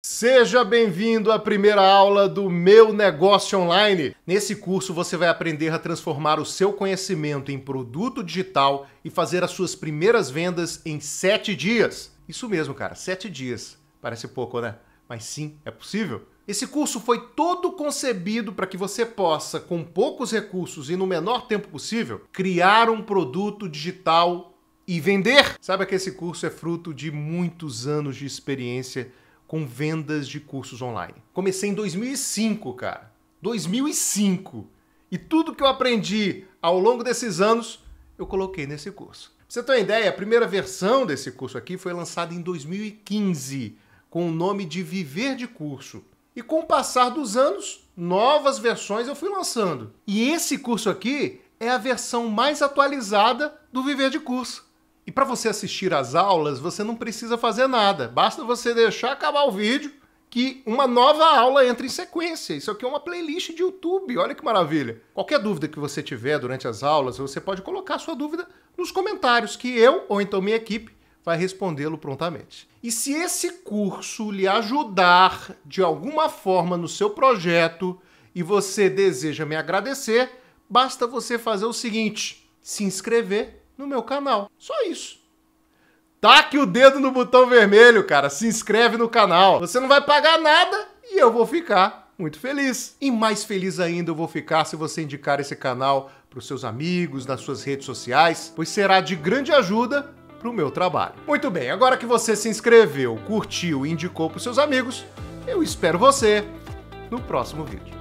Seja bem-vindo à primeira aula do Meu Negócio Online. Nesse curso você vai aprender a transformar o seu conhecimento em produto digital e fazer as suas primeiras vendas em sete dias. Isso mesmo, cara, sete dias. Parece pouco, né? Mas sim, é possível. Esse curso foi todo concebido para que você possa, com poucos recursos e no menor tempo possível, criar um produto digital e vender. Saiba que esse curso é fruto de muitos anos de experiência com vendas de cursos online. Comecei em 2005, cara. 2005. E tudo que eu aprendi ao longo desses anos, eu coloquei nesse curso. Pra você ter uma ideia, a primeira versão desse curso aqui foi lançada em 2015, com o nome de Viver de Curso. E com o passar dos anos, novas versões eu fui lançando. E esse curso aqui é a versão mais atualizada do Viver de Curso. E para você assistir às aulas, você não precisa fazer nada. Basta você deixar acabar o vídeo que uma nova aula entra em sequência. Isso aqui é uma playlist de YouTube. Olha que maravilha. Qualquer dúvida que você tiver durante as aulas, você pode colocar sua dúvida nos comentários que eu ou então minha equipe vai respondê-lo prontamente. E se esse curso lhe ajudar de alguma forma no seu projeto e você deseja me agradecer, basta você fazer o seguinte: se inscrever no meu canal. Só isso. Taque o dedo no botão vermelho, cara. Se inscreve no canal. Você não vai pagar nada e eu vou ficar muito feliz. E mais feliz ainda eu vou ficar se você indicar esse canal para os seus amigos, nas suas redes sociais, pois será de grande ajuda para o meu trabalho. Muito bem, agora que você se inscreveu, curtiu e indicou para os seus amigos, eu espero você no próximo vídeo.